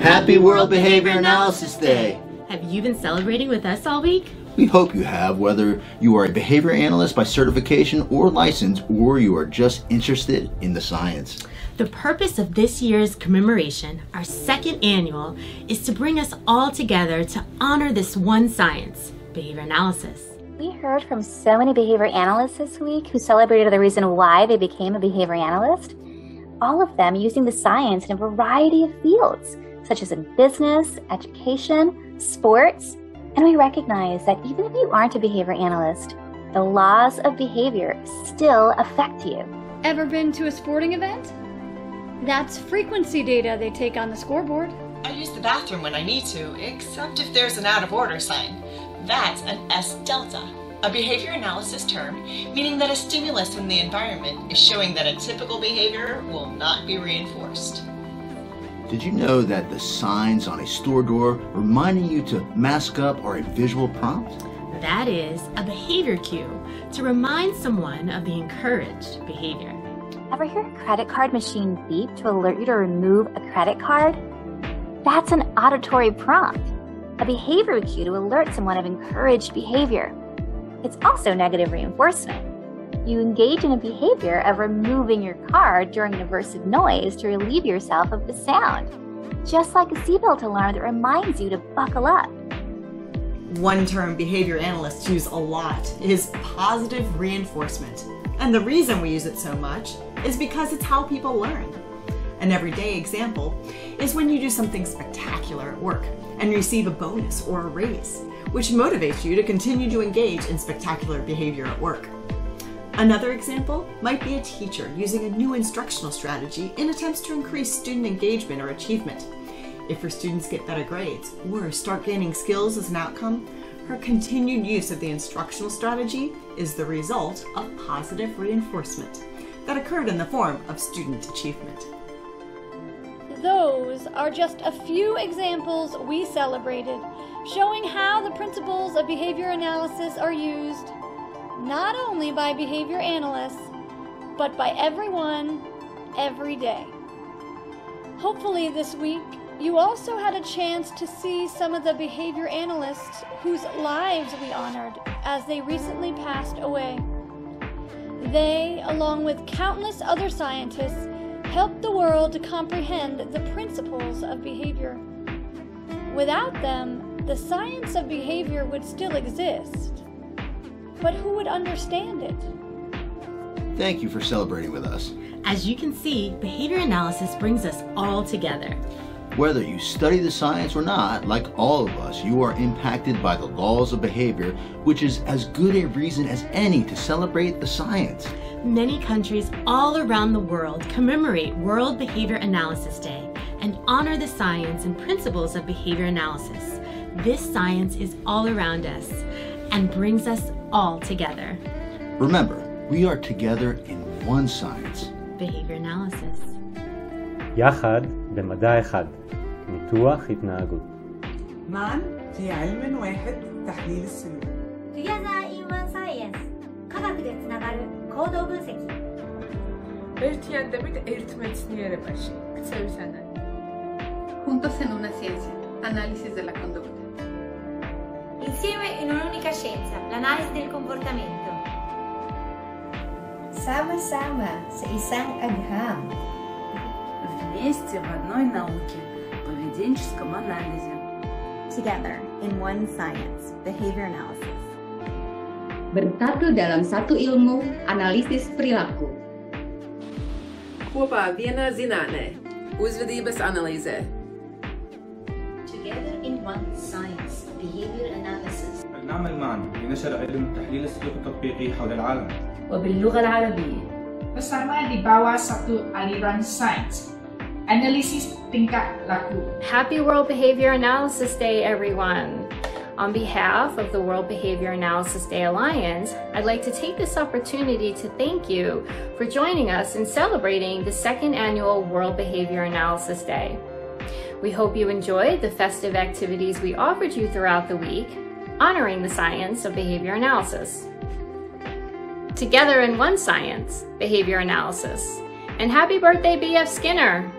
Happy World Behavior Analysis Day! Have you been celebrating with us all week? We hope you have, whether you are a behavior analyst by certification or license, or you are just interested in the science. The purpose of this year's commemoration, our second annual, is to bring us all together to honor this one science, behavior analysis. We heard from so many behavior analysts this week who celebrated the reason why they became a behavior analyst, all of them using the science in a variety of fields, such as in business, education, sports, and we recognize that even if you aren't a behavior analyst, the laws of behavior still affect you. Ever been to a sporting event? That's frequency data they take on the scoreboard. I use the bathroom when I need to, except if there's an out of order sign. That's an S delta, a behavior analysis term meaning that a stimulus in the environment is showing that a typical behavior will not be reinforced. Did you know that the signs on a store door reminding you to mask up are a visual prompt? That is a behavior cue to remind someone of the encouraged behavior. Ever hear a credit card machine beep to alert you to remove a credit card? That's an auditory prompt, a behavior cue to alert someone of encouraged behavior. It's also negative reinforcement. You engage in a behavior of removing your card during an aversive noise to relieve yourself of the sound, just like a seatbelt alarm that reminds you to buckle up. One term behavior analysts use a lot is positive reinforcement. And the reason we use it so much is because it's how people learn. An everyday example is when you do something spectacular at work and receive a bonus or a raise, which motivates you to continue to engage in spectacular behavior at work. Another example might be a teacher using a new instructional strategy in attempts to increase student engagement or achievement. If her students get better grades or start gaining skills as an outcome, her continued use of the instructional strategy is the result of positive reinforcement that occurred in the form of student achievement. Those are just a few examples we celebrated, showing how the principles of behavior analysis are used not only by behavior analysts, but by everyone, every day. Hopefully, this week, you also had a chance to see some of the behavior analysts whose lives we honored as they recently passed away. They, along with countless other scientists, helped the world to comprehend the principles of behavior. Without them, the science of behavior would still exist but who would understand it? Thank you for celebrating with us. As you can see, behavior analysis brings us all together. Whether you study the science or not, like all of us, you are impacted by the laws of behavior, which is as good a reason as any to celebrate the science. Many countries all around the world commemorate World Behavior Analysis Day and honor the science and principles of behavior analysis. This science is all around us and brings us all together. Remember, we are together in one science. Behavior analysis. יחד במדע אחד, ניתוח התנהגות. معا في علم واحد تحليل السلوك Together in one science 科学でつながる 行动分析 ერთიანდებით ერთ მეცნიერებაში ქცევის ანალიზი Juntos en una ciencia, análisis de la conducta. Insieme in un'unica scienza, l'analisi del comportamento. Sama-sama sa isang agham. Вместе в одной науке, поведенческом анализе. Together in one science, behavior analysis. Bersatu dalam satu ilmu, analisis perilaku. Kopā vienā zinātnē, uzvedības analīzē. Together in one science, behavior analysis. نعمل معا لنشر علم تحليل السلوك التطبيقي حول العالم وباللغة العربية bersama di bawah satu aliran sains, analisis tingkah laku. Happy World Behavior Analysis Day, everyone! On behalf of the World Behavior Analysis Day Alliance, I'd like to take this opportunity to thank you for joining us in celebrating the second annual World Behavior Analysis Day. We hope you enjoyed the festive activities we offered you throughout the week, honoring the science of behavior analysis. together in one science, behavior analysis. And happy birthday, B.F. Skinner!